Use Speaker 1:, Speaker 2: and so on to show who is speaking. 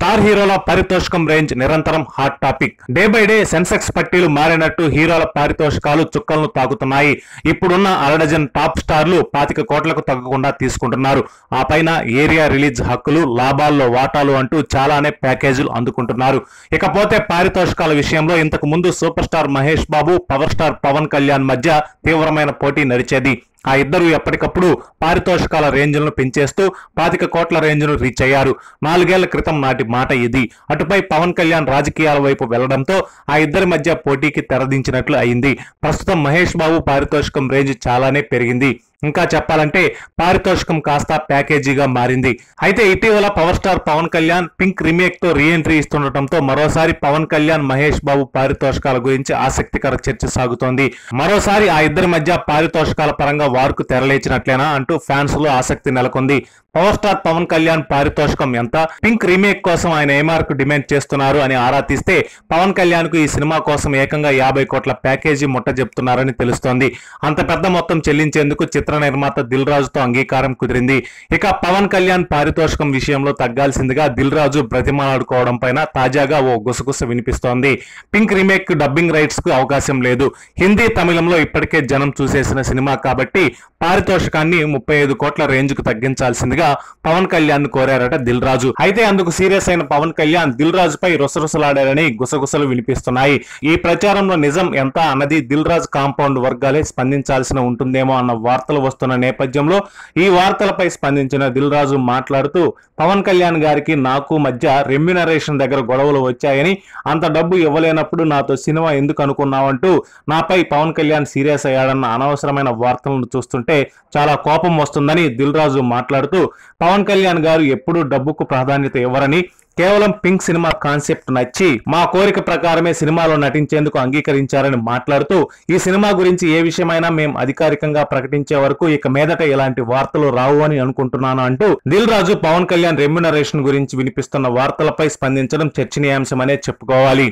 Speaker 1: Star హీరోల పారితోషికం range నిరంతరం hot topic. Day by day Sensex పట్టీలు మారినట్టు హీరోల పారితోషికాలు చుక్కలను తాకుతున్నాయి. ఇప్పుడున్న అరడజన్ టాప్ స్టార్లు పాతిక కోట్లకు తగ్గకుండా తీసుకుంటున్నారు. ఆ పైన ఏరియా రిలీజ్ హక్కులు లాభాల్లో వాటాలు అంటూ చాలానే ప్యాకేజీలు అందుకుంటున్నారు. ఇకపోతే పారితోషికాల విషయంలో ఇంతకు ముందు superstar Mahesh Babu power star Pawan Kalyan మధ్య తీవ్రమైన పోటీ నడిచేది. ఆ ఇద్దరు ఎప్పటికప్పుడు పారితోషికాల రేంజ్లను పెంచేస్తూ పాతిక కోట్ల రేంజ్ను రీచ్ అయ్యారు. నాలుగేళ్ళ క్రితం నాటి మాట ఇది. అటుపై పవన్ కళ్యాణ్ రాజకీయాల వైపు వెళ్ళడంతో ఆ ఇద్దరి మధ్య పోటీకి తెరదించినట్లు అయింది. ప్రస్తుతం మహేష్ బాబు పారితోషికం రేంజ్ చాలానే పెరిగింది. ఇంకా చెప్పాలంటే పారితోషికం కాస్త ప్యాకేజీగా మారింది. అయితే ఇటీవల power star Pawan Kalyan pink రీమేక్తో reentry ఇస్తుండటంతో మరోసారి పవన్ కళ్యాణ్ మహేష్ బాబు పారితోషికాల గురించి ఆసక్తికర చర్చ సాగుతోంది. మరోసారి ఆ ఇద్దరి మధ్య పారితోషికాల పరంగా వార్కు తెరలేచినట్లేనా అంటూ ఫ్యాన్స్లో ఆసక్తి నెలకొంది. పవర్ స్టార్ పవన్ కళ్యాణ్ పారితోషికం ఎంత? పింక్ రీమేక్ కోసం ఆయన ఏ డిమాండ్ చేస్తున్నారు అని ఆరా తీస్తే పవన్ కళ్యాణ్కు ఈ సినిమా కోసం ఏకంగా యాభై కోట్ల ప్యాకేజీ ముట్ట చెప్తున్నారని తెలుస్తోంది. అంత పెద్ద మొత్తం చెల్లించేందుకు చిత్ర నిర్మాత దిల్ రాజుతో అంగీకారం కుదిరింది. ఇక పవన్ కళ్యాణ్ పారితోషికం విషయంలో తగ్గాల్సిందిగా దిల్ రాజు బ్రతిమాలాడుకోవడం పైన తాజాగా ఓ గుసగుస వినిపిస్తోంది. పింక్ రీమేక్ డబ్బింగ్ రైట్స్కు అవకాశం లేదు. హిందీ తమిళంలో ఇప్పటికే జనం చూసేసిన సినిమా కాబట్టి పారితోషికాన్ని ముప్పై ఐదు కోట్ల రేంజ్కు తగ్గించాల్సిందిగా పవన్ కళ్యాణ్ కోరారట దిల్ రాజు అయితే అందుకు సీరియస్ అయిన పవన్ కళ్యాణ్ దిల్ రాజు పై రుసరుసలాడారని గుసగుసలు వినిపిస్తున్నాయి. ఈ ప్రచారంలో నిజం ఎంత అన్నది దిల్ రాజు కాంపౌండ్ వర్గాలే స్పందించాల్సిన ఉంటుందేమో అన్న వార్తలు వస్తున్న నేపథ్యంలో ఈ వార్తలపై స్పందించిన దిల్ రాజు మాట్లాడుతూ పవన్ కళ్యాణ్ గారికి నాకు మధ్య రెమ్యునరేషన్ దగ్గర గొడవలు వచ్చాయని అంత డబ్బు ఇవ్వలేనప్పుడు నాతో సినిమా ఎందుకు అనుకున్నావంటూ నాపై పవన్ కళ్యాణ్ సీరియస్ అయ్యాడన్న అనవసరమైన వార్తలను చూస్తుంటే చాలా కోపం వస్తుందని దిల్ రాజు మాట్లాడుతూ పవన్ కళ్యాణ్ గారు ఎప్పుడూ డబ్బుకు ప్రాధాన్యత ఇవ్వరని కేవలం పింక్ సినిమా కాన్సెప్ట్ నచ్చి మా కోరిక ప్రకారమే సినిమాలో నటించేందుకు అంగీకరించారని మాట్లాడుతూ ఈ సినిమా గురించి ఏ విషయమైనా మేము అధికారికంగా ప్రకటించే వరకు ఇక మీదట ఇలాంటి వార్తలు రావు అని అనుకుంటున్నాను అంటూ దిల్ రాజు పవన్ కళ్యాణ్ రెమ్యునరేషన్ గురించి వినిపిస్తున్న వార్తలపై స్పందించడం చర్చనీయాంశమనే చెప్పుకోవాలి.